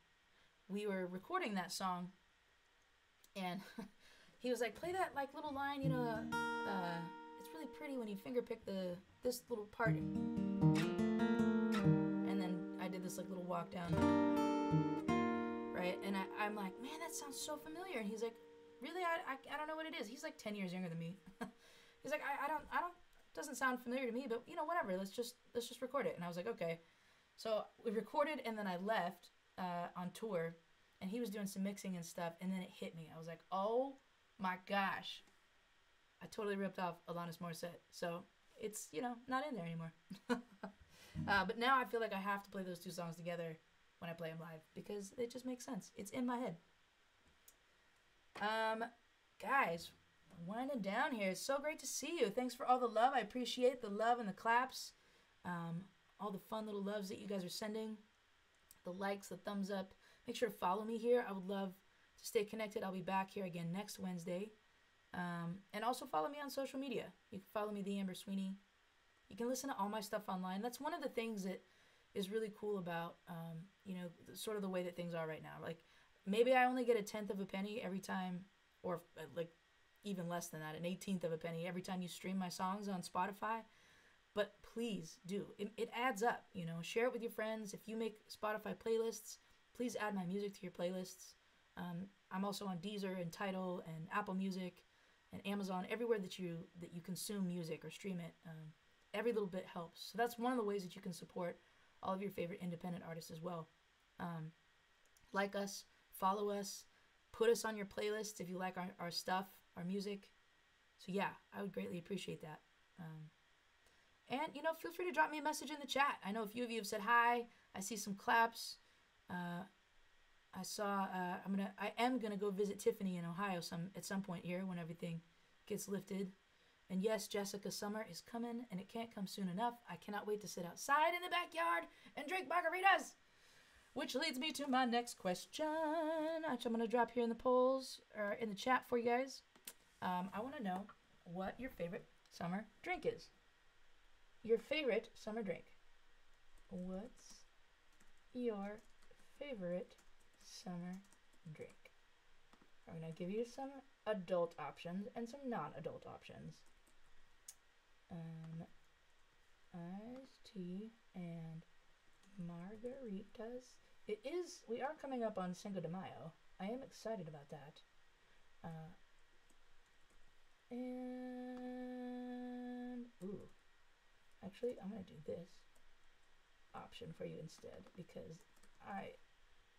Speaker 1: we were recording that song, and he was like, "Play that like little line, you know, uh, it's really pretty when you finger pick the this little part." And then I did this like little walk down, right? And I, I'm like, "Man, that sounds so familiar." And he's like, "Really? I, I, I don't know what it is." He's like ten years younger than me. he's like, I, I don't, I don't, doesn't sound familiar to me, but you know, whatever. Let's just, let's just record it. And I was like, okay. So we recorded, and then I left uh, on tour, and he was doing some mixing and stuff, and then it hit me. I was like, oh my gosh, I totally ripped off Alanis Morissette. So it's you know not in there anymore. uh, but now I feel like I have to play those two songs together when I play them live because it just makes sense. It's in my head. Um, guys, winding down here. It's so great to see you. Thanks for all the love. I appreciate the love and the claps. Um, all the fun little loves that you guys are sending, the likes, the thumbs up. Make sure to follow me here. I would love to stay connected. I'll be back here again next Wednesday. Um, and also follow me on social media. You can follow me, The Amber Sweeney. You can listen to all my stuff online. That's one of the things that is really cool about, um, you know, sort of the way that things are right now. Like maybe I only get a tenth of a penny every time, or uh, like even less than that, an 18th of a penny every time you stream my songs on Spotify. But please do. It, it adds up, you know. Share it with your friends. If you make Spotify playlists, please add my music to your playlists. Um, I'm also on Deezer and Tidal and Apple Music and Amazon, everywhere that you that you consume music or stream it. Um, every little bit helps. So that's one of the ways that you can support all of your favorite independent artists as well. Um, like us, follow us, put us on your playlists if you like our, our stuff, our music. So yeah, I would greatly appreciate that. Um, and you know, feel free to drop me a message in the chat. I know a few of you have said hi. I see some claps. Uh, I saw. Uh, I'm gonna. I am gonna go visit Tiffany in Ohio some at some point here when everything gets lifted. And yes, Jessica Summer is coming, and it can't come soon enough. I cannot wait to sit outside in the backyard and drink margaritas. Which leads me to my next question, which I'm gonna drop here in the polls or in the chat for you guys. Um, I want to know what your favorite summer drink is. Your favorite summer drink. What's your favorite summer drink? I'm going to give you some adult options and some non-adult options. Um, iced tea and margaritas. It is, we are coming up on Cinco de Mayo. I am excited about that. Uh, and, ooh, actually, I'm going to do this option for you instead because I,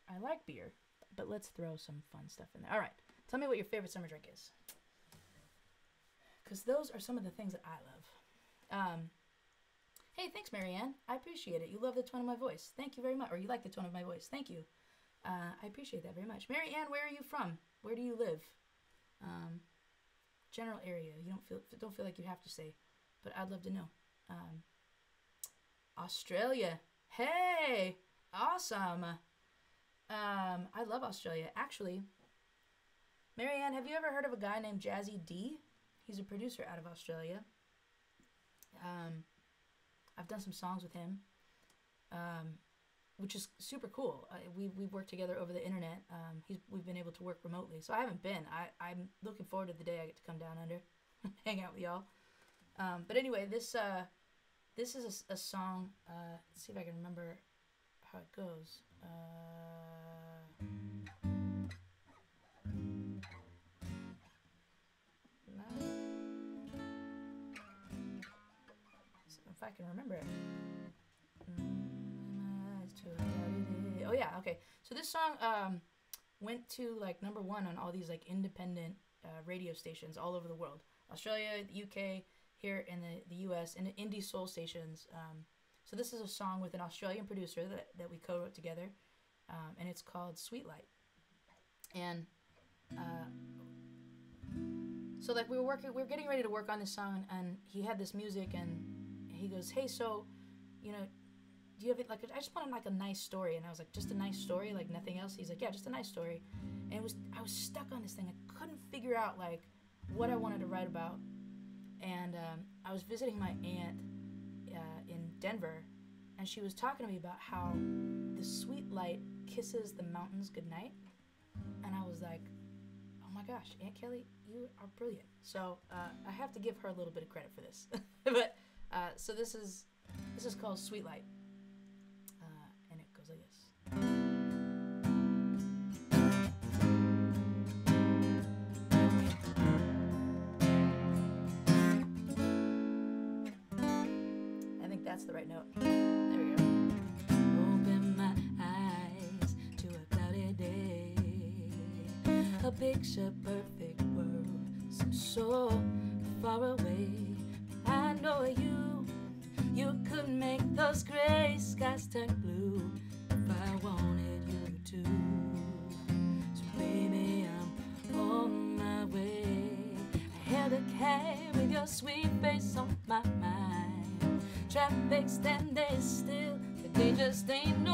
Speaker 1: I like beer, but let's throw some fun stuff in there. All right, tell me what your favorite summer drink is. Because those are some of the things that I love. Um, hey, thanks, Marianne. I appreciate it. You love the tone of my voice. Thank you very much. Or you like the tone of my voice. Thank you. Uh, I appreciate that very much. Marianne, where are you from? Where do you live? Um, general area. You don't feel don't feel like you have to say, but I'd love to know. Um, Australia. Hey, awesome. Um, I love Australia. Actually, Marianne, have you ever heard of a guy named Jazzy D? He's a producer out of Australia. Um, I've done some songs with him. Um, which is super cool. Uh, we we worked together over the internet. Um, we've been able to work remotely, so I haven't been. I I'm looking forward to the day I get to come down under, hang out with y'all. Um, but anyway, this uh, this is a, a song. Uh, let's see if I can remember how it goes. Uh, if I can remember it. Yeah, okay. So this song um, went to like number one on all these like independent uh, radio stations all over the world. Australia, the UK, here in the, the US, and indie soul stations. Um, so this is a song with an Australian producer that, that we co-wrote together, um, and it's called Sweet Light. And uh, so like we were working, we were getting ready to work on this song, and he had this music, and he goes, "Hey, so, you know, do you have it like I just wanted like a nice story. And I was like just a nice story? Like nothing else? He's like yeah just a nice story. And it was I was stuck on this thing. I couldn't figure out like what I wanted to write about. And um, I was visiting my aunt uh, in Denver, and she was talking to me about how the sweet light kisses the mountains goodnight, and I was like, "Oh my gosh, Aunt Kelly, you are brilliant." So uh, I have to give her a little bit of credit for this. but uh, so this is this is called Sweet Light, right note. There we go. Open my eyes to a cloudy day. A picture perfect world so far away. I know you, you could make those gray skies turn blue if I wanted Traffic standing still, the day just ain't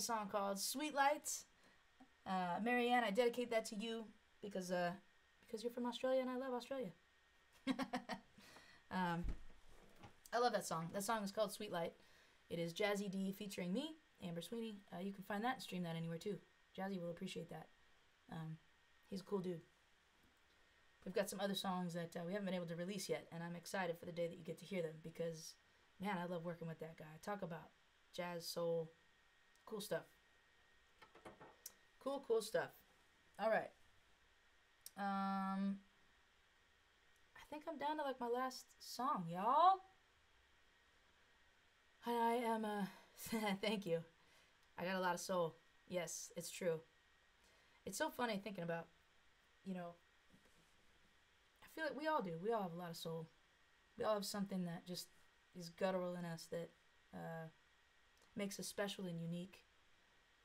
Speaker 1: song called "Sweet Lights." Uh, Marianne, I dedicate that to you because uh, because you're from Australia and I love Australia. um, I love that song. That song is called "Sweet Light." It is Jazzy D featuring me, Amber Sweeney. Uh, you can find that and stream that anywhere too. Jazzy will appreciate that. Um, he's a cool dude. We've got some other songs that uh, we haven't been able to release yet, and I'm excited for the day that you get to hear them because, man, I love working with that guy. Talk about jazz, soul, cool stuff. Cool, cool stuff. All right. Um, I think I'm down to like my last song, y'all. I am a. thank you. I got a lot of soul. Yes, it's true. It's so funny thinking about, you know, I feel like we all do. We all have a lot of soul. We all have something that just is guttural in us that uh, makes us special and unique.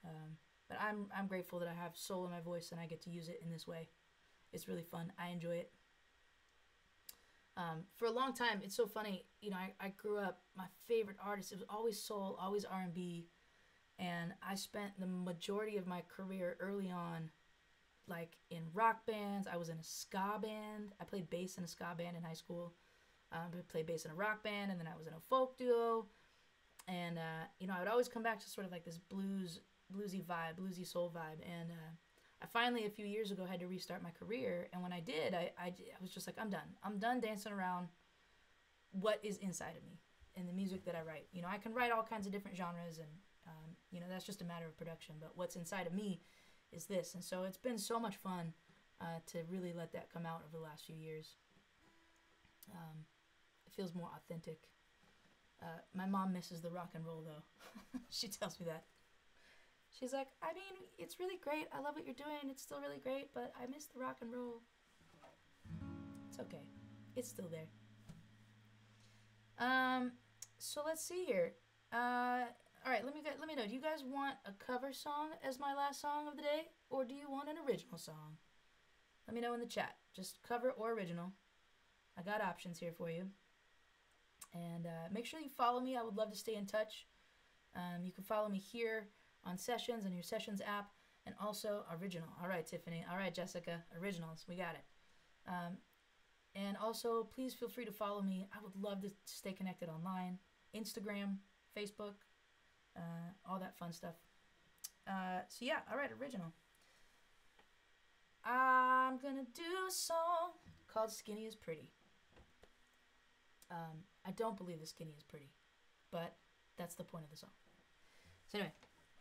Speaker 1: Um, but I'm I'm grateful that I have soul in my voice and I get to use it in this way. It's really fun. I enjoy it. Um, for a long time, it's so funny. You know, I, I grew up. My favorite artist it was always soul, always R and B, and I spent the majority of my career early on, like in rock bands. I was in a ska band. I played bass in a ska band in high school. Um, I played bass in a rock band, and then I was in a folk duo. And uh, you know, I would always come back to sort of like this blues, bluesy vibe, bluesy soul vibe. And uh, I finally, a few years ago, had to restart my career. And when I did, I, I, I was just like, I'm done. I'm done dancing around what is inside of me and the music that I write. You know, I can write all kinds of different genres, and um, you know, that's just a matter of production. But what's inside of me is this. And so it's been so much fun uh, to really let that come out over the last few years. Um, it feels more authentic. Uh, my mom misses the rock and roll though. she tells me that. She's like, I mean, it's really great. I love what you're doing. It's still really great, but I miss the rock and roll. It's okay. It's still there. Um, so let's see here. Uh, all right, let me let me know. Do you guys want a cover song as my last song of the day, or do you want an original song? Let me know in the chat. Just cover or original. I got options here for you. And uh, make sure you follow me. I would love to stay in touch. Um, you can follow me here on Sessions and your Sessions app, and also original. All right, Tiffany. All right, Jessica. Originals. We got it. Um, and also, please feel free to follow me. I would love to stay connected online Instagram, Facebook, uh, all that fun stuff. Uh, so, yeah, all right, original. I'm gonna do a song called Skinny is Pretty. Um, I don't believe the skinny is pretty, but that's the point of the song. So anyway,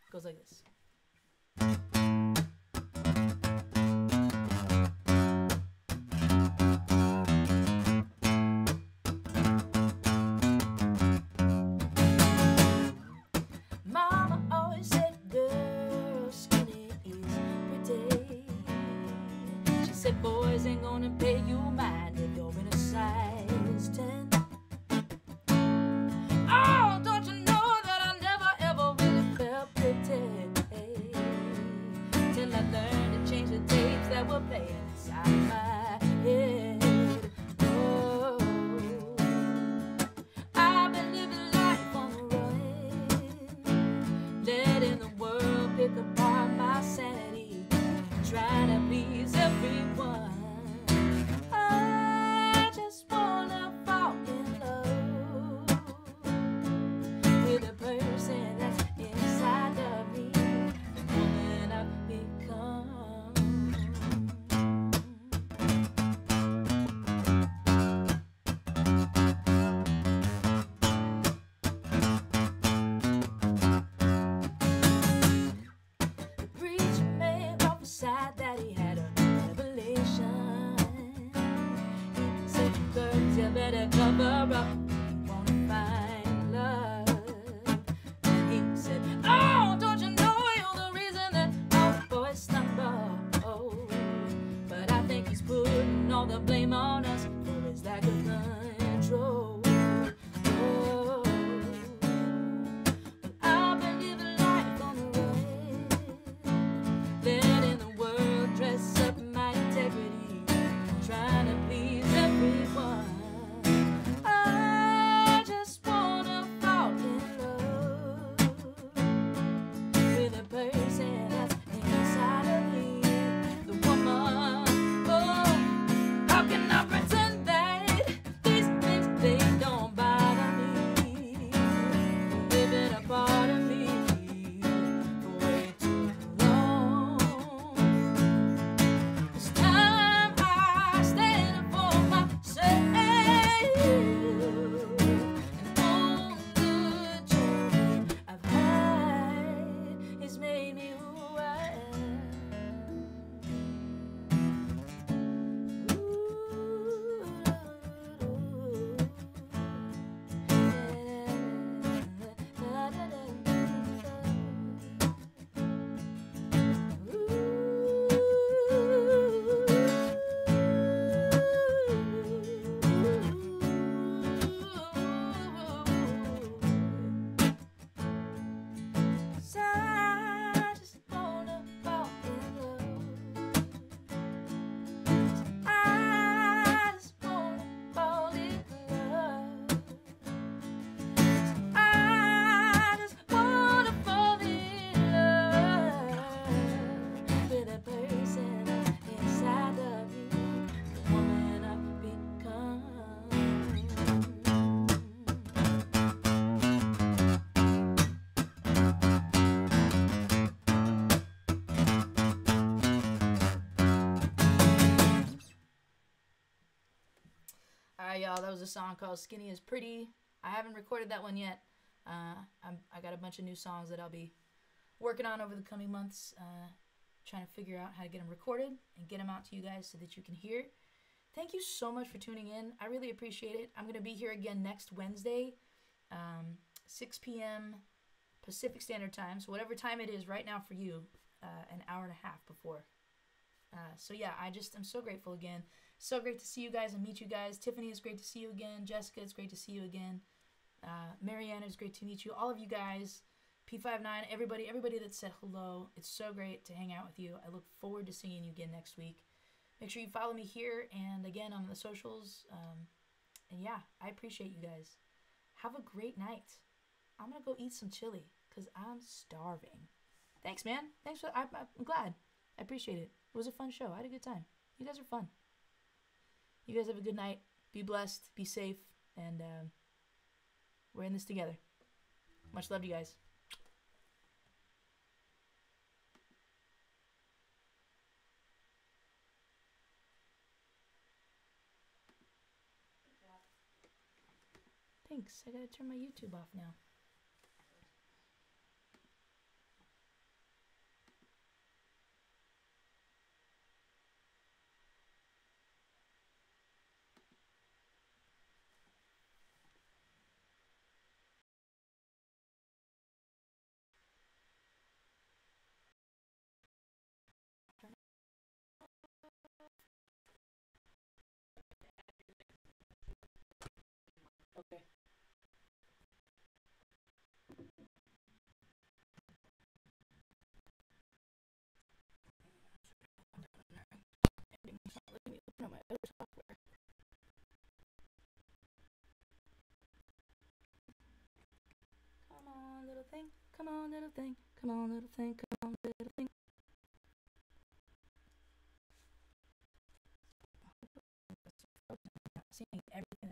Speaker 1: it goes like this. Better cover up Y'all, that was a song called Skinny is Pretty. I haven't recorded that one yet. Uh, I'm, I got a bunch of new songs that I'll be working on over the coming months, uh, trying to figure out how to get them recorded and get them out to you guys so that you can hear. Thank you so much for tuning in. I really appreciate it. I'm going to be here again next Wednesday, um, 6 p.m. Pacific Standard Time. So, whatever time it is right now for you, uh, an hour and a half before. Uh, so, yeah, I just, I'm so grateful again. So great to see you guys and meet you guys. Tiffany, it's great to see you again. Jessica, it's great to see you again. Uh, Marianne, it's great to meet you. All of you guys, P59, everybody, everybody that said hello. It's so great to hang out with you. I look forward to seeing you again next week. Make sure you follow me here and again on the socials. Um, and yeah, I appreciate you guys. Have a great night. I'm gonna go eat some chili because I'm starving. Thanks, man. Thanks for. I, I'm glad. I appreciate it. It was a fun show. I had a good time. You guys are fun. You guys have a good night. Be blessed. Be safe. And um, we're in this together. Much love to you guys. Thanks. I gotta turn my YouTube off now. little thing. Come on, little thing. Come on, little thing. Come on, little thing. Seeing everything.